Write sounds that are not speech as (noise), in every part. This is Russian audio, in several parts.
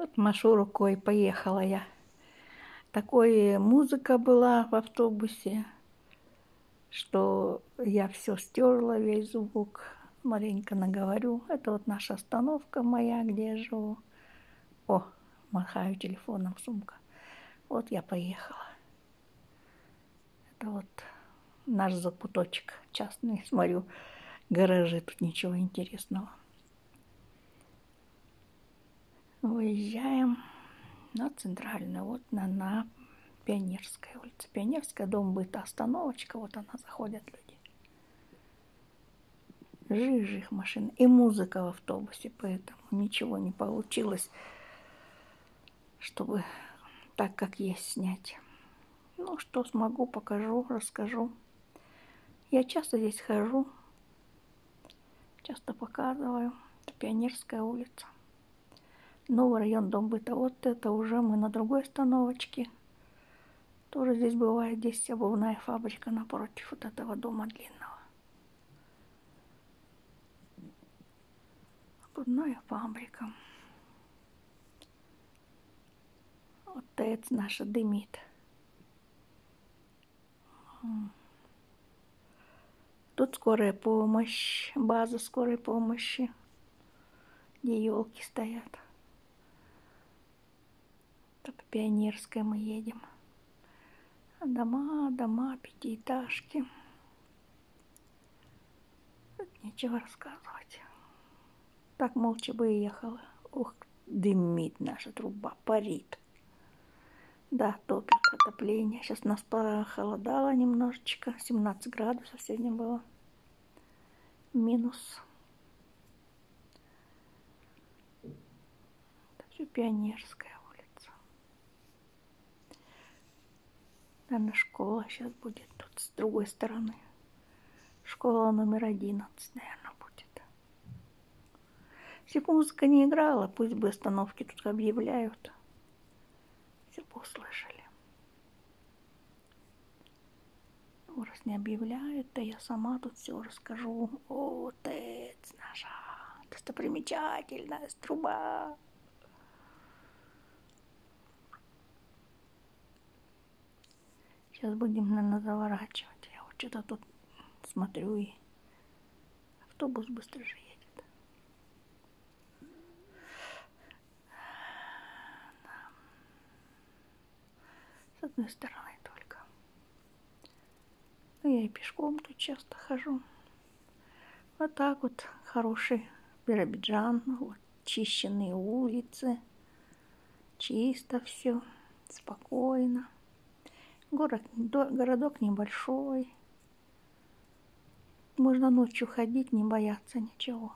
Вот машу рукой, поехала я. Такой музыка была в автобусе, что я все стерла, весь звук. Маленько наговорю. Это вот наша остановка моя, где я живу. О, махаю телефоном, сумка. Вот я поехала. Это вот наш закуточек частный. Смотрю, гаражи, тут ничего интересного. Выезжаем на центральную, вот на, на Пионерская улица. Пионерская, дом быта, остановочка, вот она, заходят люди. Жиж их машин. И музыка в автобусе, поэтому ничего не получилось, чтобы так, как есть, снять. Ну, что смогу, покажу, расскажу. Я часто здесь хожу, часто показываю. Это Пионерская улица. Новый район Дом быта. Вот это уже мы на другой остановочке. Тоже здесь бывает. Здесь обувная фабрика напротив вот этого дома длинного. Обувная фабрика. Вот ТЭЦ наша дымит. Тут скорая помощь, база скорой помощи, где елки стоят. Так по Пионерской мы едем. Дома, дома, пятиэтажки. Тут нечего рассказывать. Так молча бы и ехала. Ух, дымит наша труба, парит. Да, топит отопление. Сейчас нас похолодало немножечко. 17 градусов сегодня было. Минус. Это все Пионерская улица. Наверное, школа сейчас будет тут с другой стороны. Школа номер 11, наверное, будет. Если бы музыка не играла, пусть бы остановки тут объявляют все бы услышали. Ну, раз не объявляют, то я сама тут все расскажу. О, ТЭЦ наша, достопримечательная труба. Сейчас будем, наверное, заворачивать. Я вот что-то тут смотрю и автобус быстро же едет. С одной стороны только. Ну, я и пешком тут часто хожу. Вот так вот хороший Биробиджан. Вот, чищенные улицы. Чисто все. Спокойно. Город, городок небольшой. Можно ночью ходить, не бояться ничего.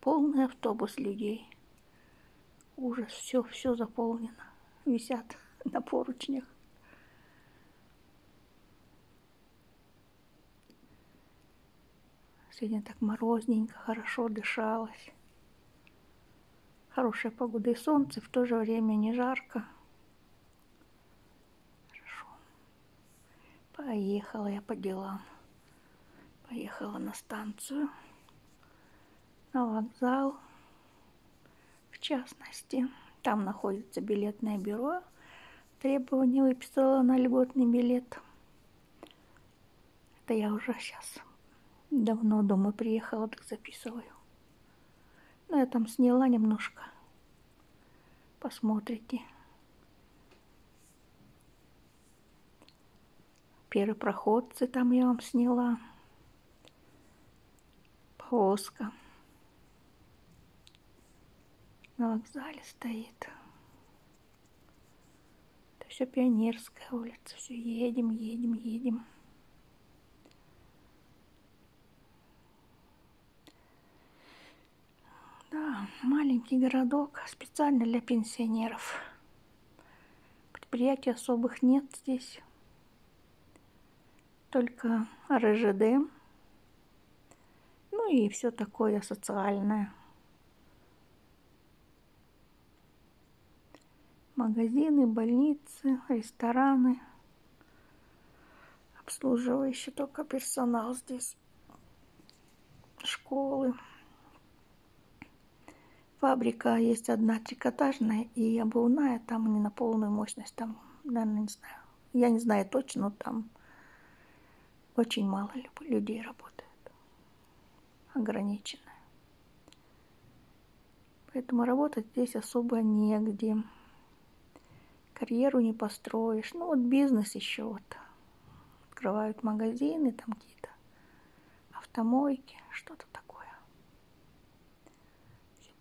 Полный автобус людей. Ужас, все, все заполнено. Висят (laughs) на поручнях. Сегодня так морозненько, хорошо дышалось. Хорошая погода и солнце, в то же время не жарко. Хорошо. Поехала я по делам. Поехала на станцию на вокзал, в частности. Там находится билетное бюро. Требования выписала на льготный билет. Это я уже сейчас давно дома приехала, так записываю. Но я там сняла немножко. Посмотрите. Первый проходцы там я вам сняла. Повозка на вокзале стоит. Это все Пионерская улица. Все едем, едем, едем. Да, маленький городок, специально для пенсионеров. Предприятий особых нет здесь. Только РЖД. Ну и все такое социальное. магазины, больницы, рестораны. Обслуживающий только персонал здесь. школы. Фабрика есть одна трикотажная и обувная, там не на полную мощность, там, наверное, не знаю. Я не знаю точно, но там очень мало людей работает. Ограничено. Поэтому работать здесь особо негде. Карьеру не построишь. Ну вот бизнес еще вот. Открывают магазины, там какие-то автомойки, что-то такое.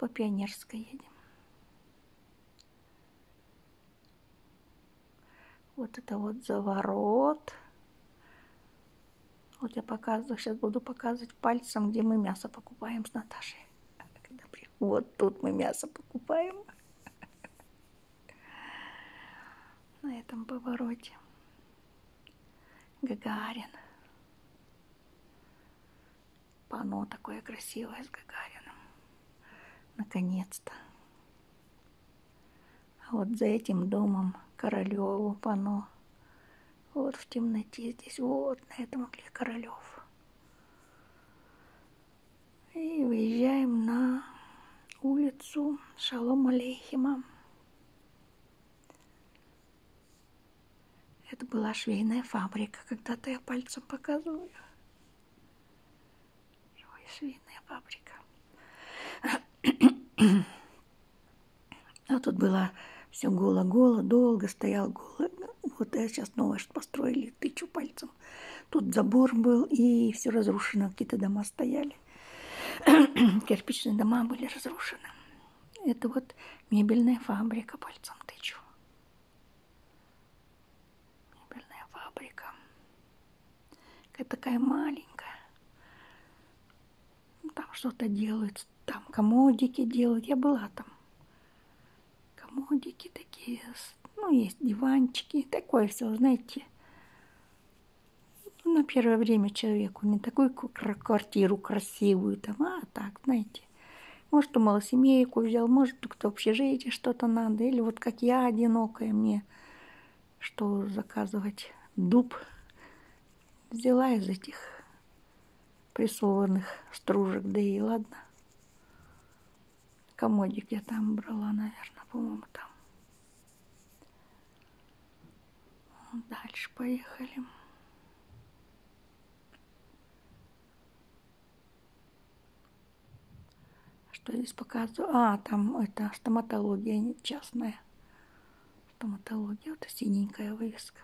По Пионерской едем. Вот это вот заворот. Вот я показываю, сейчас буду показывать пальцем, где мы мясо покупаем с Наташей. Вот тут мы мясо покупаем. (laughs) На этом повороте. Гагарин. Пано такое красивое с Гагарином. Наконец-то. А вот за этим домом Королеву пано. Вот в темноте здесь, вот на этом угле Королев. И выезжаем на улицу Шалом Алейхима. Это была швейная фабрика. Когда-то я пальцем показываю. Ой, швейная фабрика. (clears throat) А тут было все голо-голо, долго стоял голо. Вот я сейчас новое что построили, тычу пальцем. Тут забор был, и все разрушено, какие-то дома стояли. (clears throat) Кирпичные дома были разрушены. Это вот мебельная фабрика, пальцем тычу. Мебельная фабрика. Какая такая маленькая. Там что-то делают, там комодики делают. Я была там. Комодики такие, ну, есть диванчики, такое все, знаете, на первое время человеку не такую квартиру красивую, там, а так, знаете. Может, кто малосемейку взял, может, кто общежитие что-то надо, или вот как я одинокая, мне что заказывать, дуб взяла из этих прессованных стружек, да и ладно. Комодик я там брала, наверное, по-моему, там. Дальше поехали. Что здесь показываю? А, там это стоматология частная. Стоматология, вот синенькая вывеска.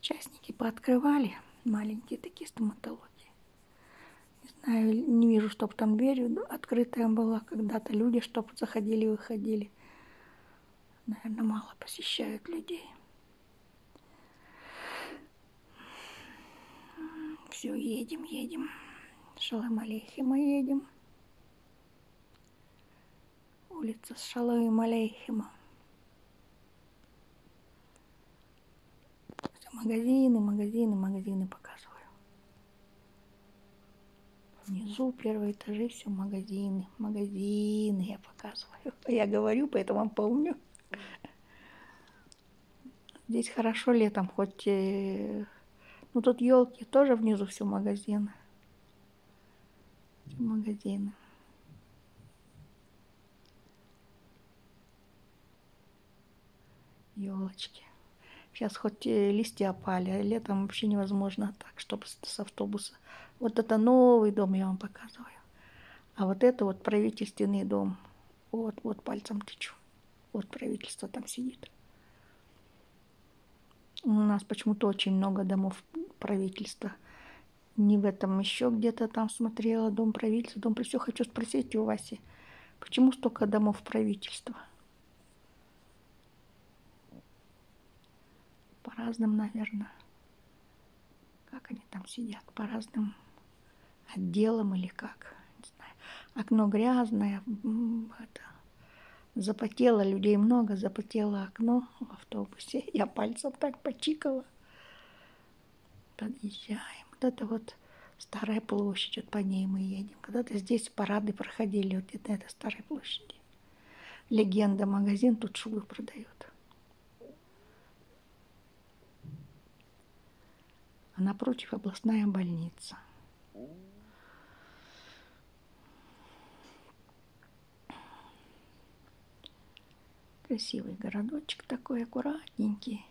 Частники пооткрывали, маленькие такие стоматологии. Знаю, не вижу, чтобы там дверь открытая была когда-то. Люди, чтобы заходили и выходили. Наверное, мало посещают людей. Все, едем, едем. Шалам алейхима едем улица с Шалоем Алейхима. Магазины, магазины, магазины показываю. Внизу первые этажи все магазины, магазины я показываю. (laughs) Я говорю, поэтому помню. Здесь хорошо летом, хоть... Э, ну, тут елки тоже внизу все магазины. Магазины. елочки. Сейчас хоть листья опали, а летом вообще невозможно так, чтобы с автобуса. Вот это новый дом я вам показываю. А вот это вот правительственный дом. Вот, вот пальцем тычу. Вот правительство там сидит. У нас почему-то очень много домов правительства. Не в этом еще где-то там смотрела дом правительства, дом правительства. Хочу спросить у Васи, почему столько домов правительства? по разным, наверное, как они там сидят, по отделам или как, не знаю. Окно грязное, это, запотело, людей много, запотело окно в автобусе. (laughs) Я пальцем так почикала. Подъезжаем. Вот это вот старая площадь, вот по ней мы едем. Когда-то здесь парады проходили, вот где-то это старой площади. Легенда магазин, тут шубы продают. а напротив областная больница. Красивый городочек такой, аккуратненький.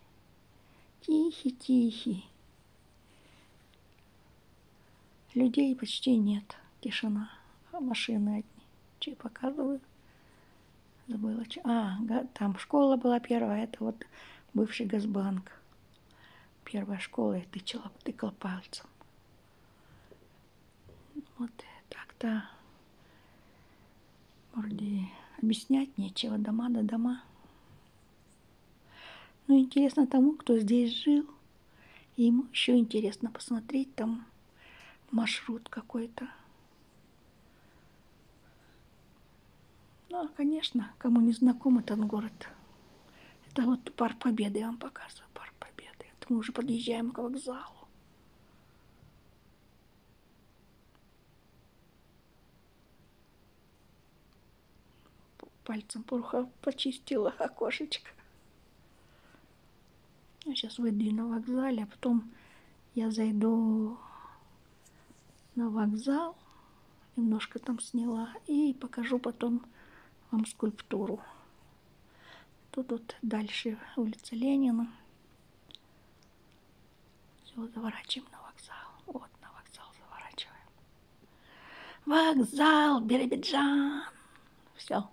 Тихий-тихий. Людей почти нет. Тишина. А машины одни. Че показываю? Забыла. А, там школа была первая. Это вот бывший Газбанк. Первая школа. Я тычала, тыкала пальцем. Вот так-то объяснять нечего. Дома да дома. Ну, интересно тому, кто здесь жил. Ему еще интересно посмотреть там маршрут какой-то. Ну, конечно, кому не знаком этот город. Это вот парк Победы, я вам показываю, парк Победы. Это мы уже подъезжаем к вокзалу. Пальцем поруха почистила окошечко. Я сейчас выйду на вокзале, а потом я зайду на вокзал, немножко там сняла и покажу потом вам скульптуру. Тут вот дальше улица Ленина. Все, заворачиваем на вокзал. Вот на вокзал заворачиваем. Вокзал, Биробиджан. Все.